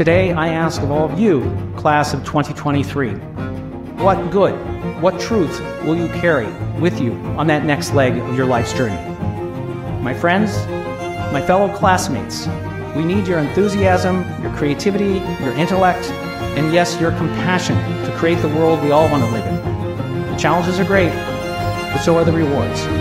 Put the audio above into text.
Today, I ask of all of you, class of 2023, what good, what truth will you carry with you on that next leg of your life's journey? My friends, my fellow classmates, we need your enthusiasm, your creativity, your intellect, and yes, your compassion to create the world we all want to live in. Challenges are great, but so are the rewards.